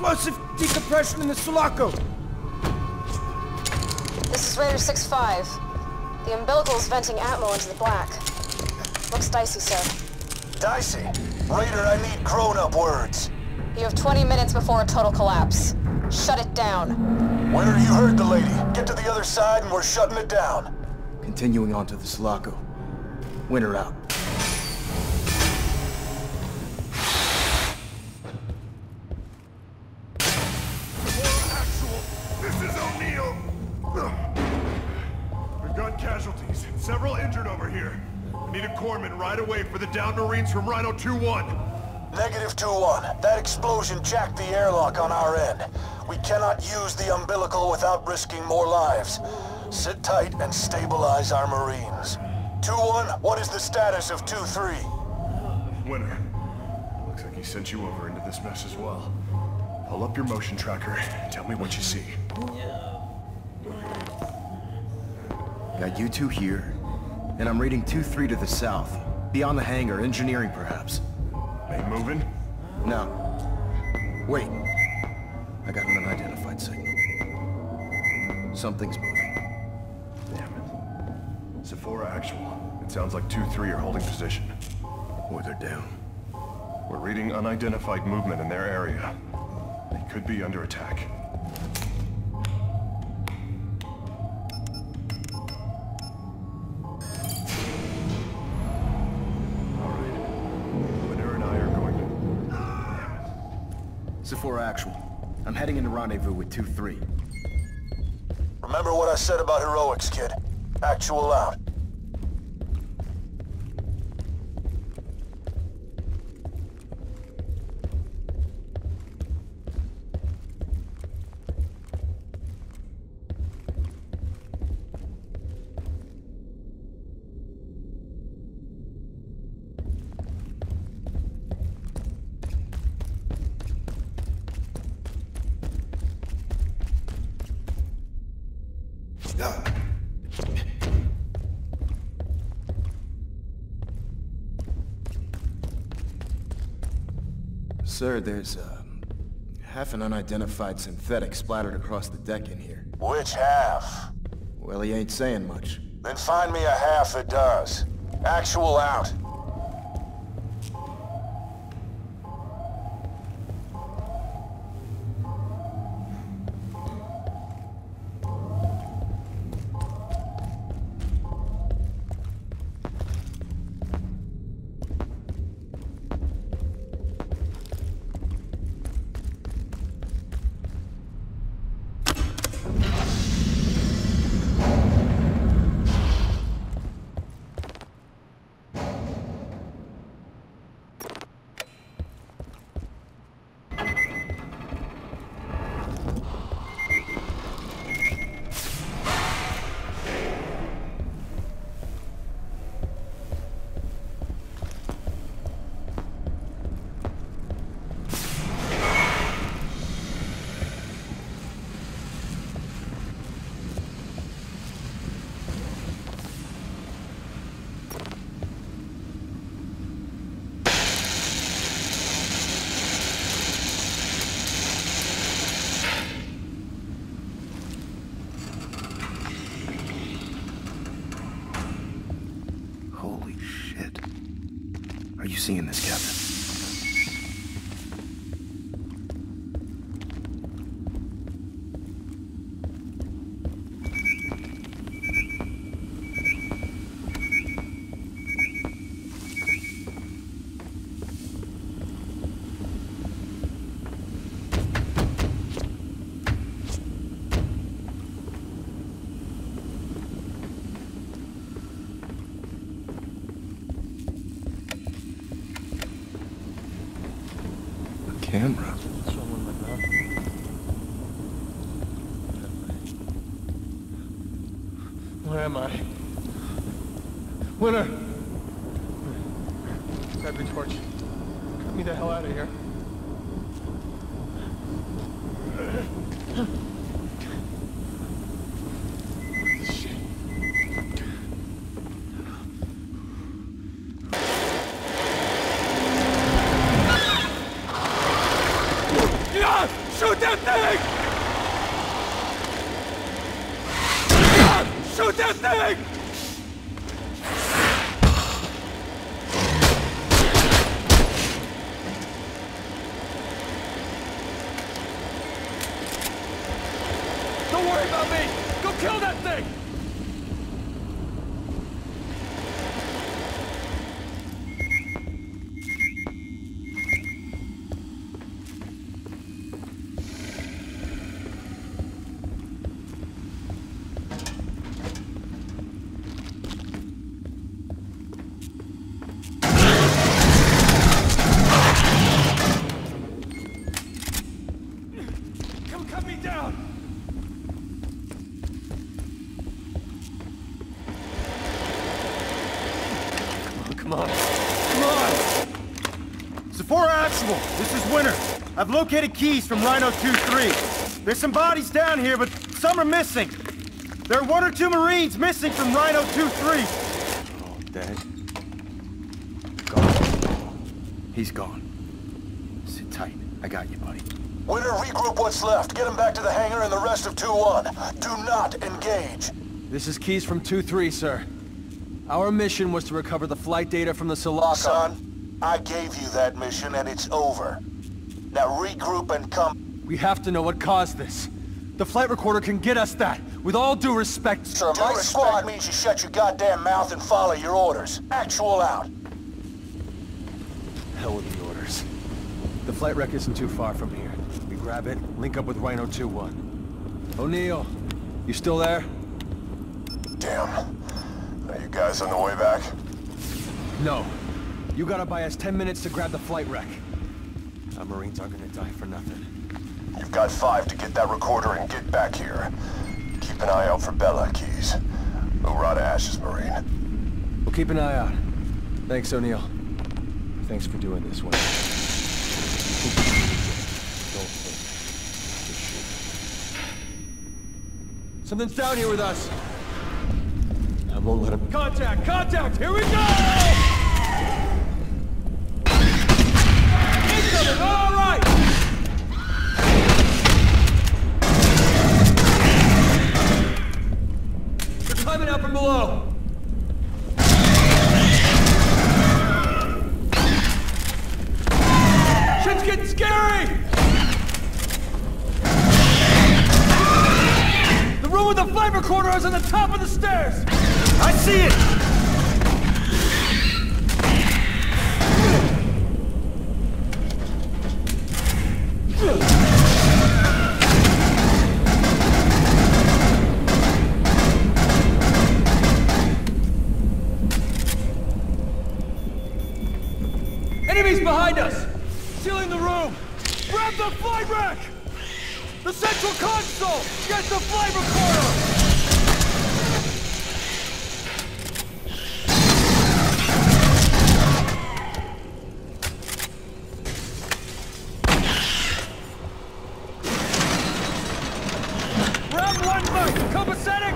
Explosive decompression in the Sulaco. This is Raider 6-5. The umbilical is venting Atmo into the black. Looks dicey, sir. Dicey. Raider, I need grown-up words. You have 20 minutes before a total collapse. Shut it down. Winter, you heard the lady. Get to the other side and we're shutting it down. Continuing on to the Sulaco. Winter out. Right away for the downed Marines from Rhino 2-1. Negative 2-1. That explosion jacked the airlock on our end. We cannot use the umbilical without risking more lives. Sit tight and stabilize our Marines. 2-1, what is the status of 2-3? Winter. Looks like he sent you over into this mess as well. Pull up your motion tracker. And tell me what you see. Got you two here, and I'm reading 2-3 to the south. Beyond the hangar, engineering perhaps. They moving? No. Wait. I got an unidentified signal. Something's moving. Damn it. Sephora actual. It sounds like 2-3 are holding position. Or they're down. We're reading unidentified movement in their area. They could be under attack. Sephora Actual. I'm heading into rendezvous with 2-3. Remember what I said about heroics, kid. Actual out. Sir, there's, uh, half an unidentified synthetic splattered across the deck in here. Which half? Well, he ain't saying much. Then find me a half that does. Actual out. Are you seeing this, Captain? A camera. Where am I? Winter! Grab your torch. Get me the hell out of here. Shit. that thing! Shoot that thing! Don't worry about me! Go kill that thing! Come cut me down! Come on, come on! Come on! Sephora Actual, this is Winter. I've located Keyes from Rhino 2-3. There's some bodies down here, but some are missing. There are one or two Marines missing from Rhino 2-3. All dead. Gone. He's gone. Sit tight. I got you, buddy. Winter, regroup what's left. Get him back to the hangar and the rest of 2-1. Do not engage. This is Keyes from 2-3, sir. Our mission was to recover the flight data from the Sulaco. Son, I gave you that mission and it's over. Now regroup and come. We have to know what caused this. The flight recorder can get us that. With all due respect, sir, Due respect means you shut your goddamn mouth and follow your orders. Actual out. Hell with the orders. The flight wreck isn't too far from here. We grab it, link up with Rhino 2-1. O'Neal, you still there? Damn. Are you guys on the way back? No. You gotta buy us 10 minutes to grab the flight wreck. Our Marines aren't gonna die for nothing. You've got five to get that recorder and get back here. Keep an eye out for Bella, Keyes. Urata Ash's Marine. We'll keep an eye out. Thanks, O'Neal. Thanks for doing this one. Don't think. Something's down here with us. I won't let him. Contact! Contact! Here we go! Recorder is on the top of the stairs! I see it! Enemies behind us! Sealing the room! Grab the flight rack! The central console! Get the flight recorder! Copacetic!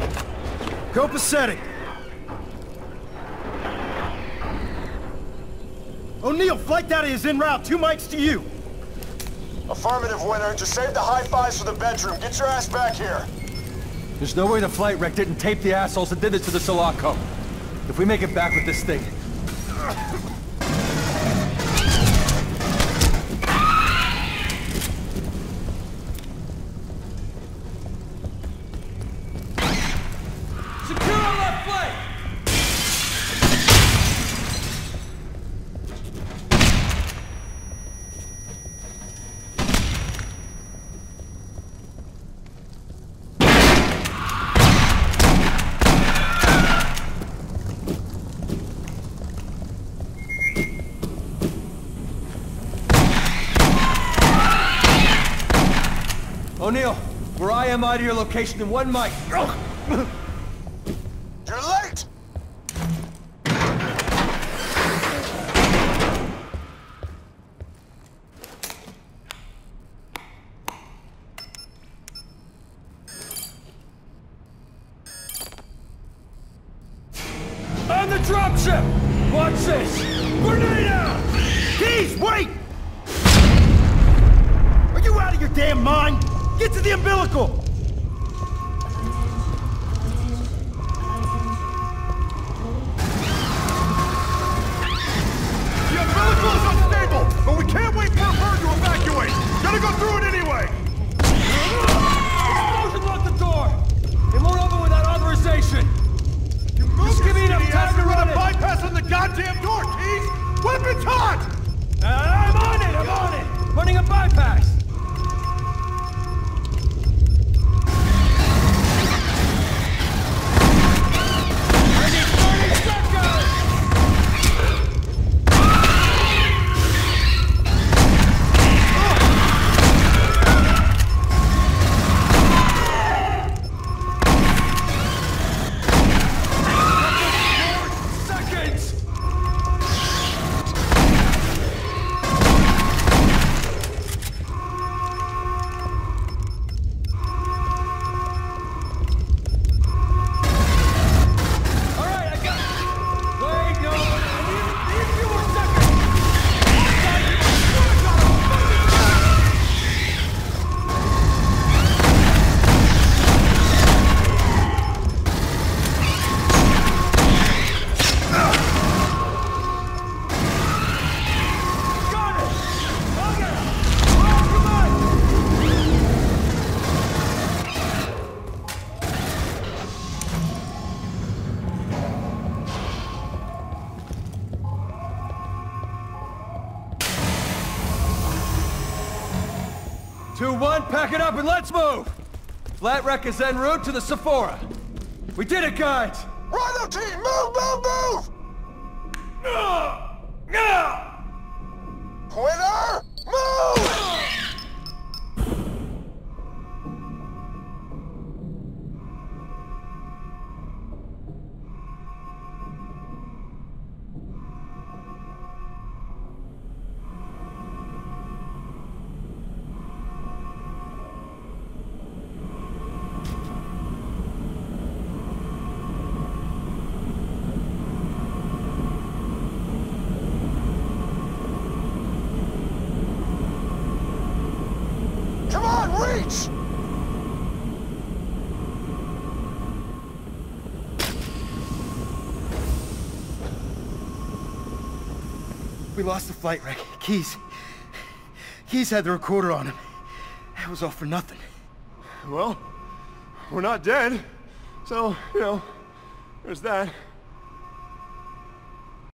Copacetic. O'Neal, flight data is en route. Two mics to you. Affirmative, Winter. Just save the high fives for the bedroom. Get your ass back here. There's no way the flight wreck didn't tape the assholes that did this to the Sulaco. If we make it back with this thing... O'Neal, where I am IMI to your location in one mic. You're late! On the dropship! Watch this! Grenade out! Keyes, wait! Are you out of your damn mind? Get to the umbilical! The umbilical is unstable, but we can't wait for bird to evacuate! Gotta go through it anyway! Two one, pack it up and let's move. Flat wreck is en route to the Sephora. We did it, guys. Rhino team, move, move, move! Winter, reach! We lost the flight wreck. Keyes. Keyes had the recorder on him. That was all for nothing. Well, we're not dead. So, you know, there's that.